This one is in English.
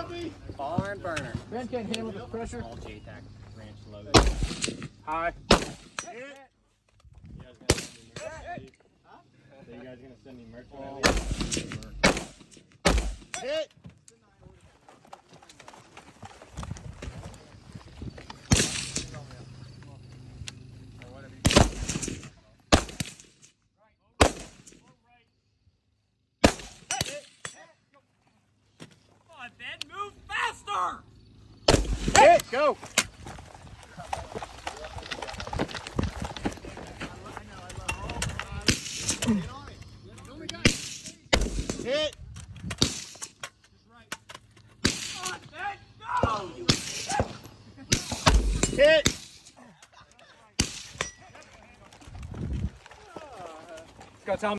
shirt with barn burner. Ben can't handle the pressure. All JTAC ranch logo. High. You guys Come on, Ben, move faster! Hit. Go. Hit. Come on, Ben, go! Hit. Let's go, Tom.